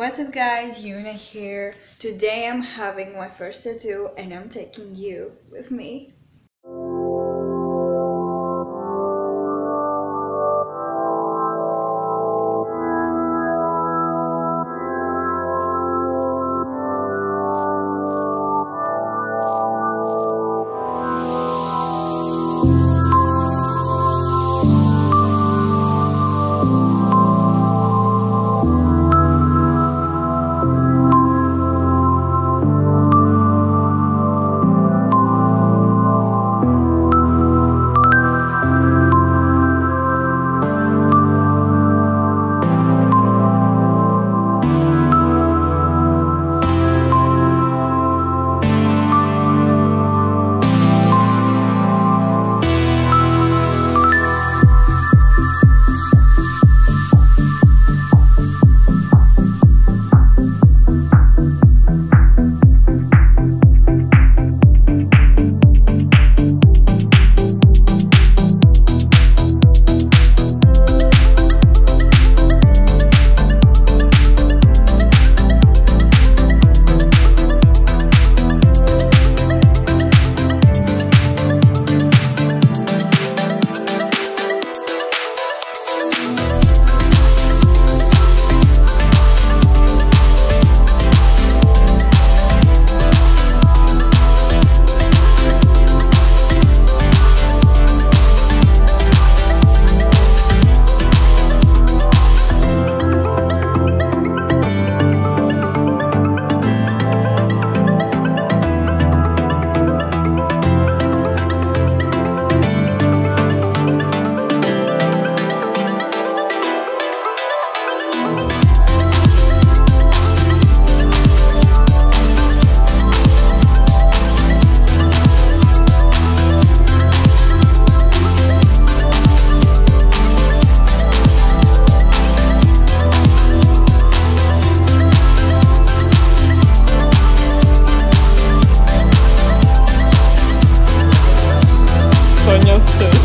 What's up guys, Yuna here. Today I'm having my first tattoo and I'm taking you with me. понял все.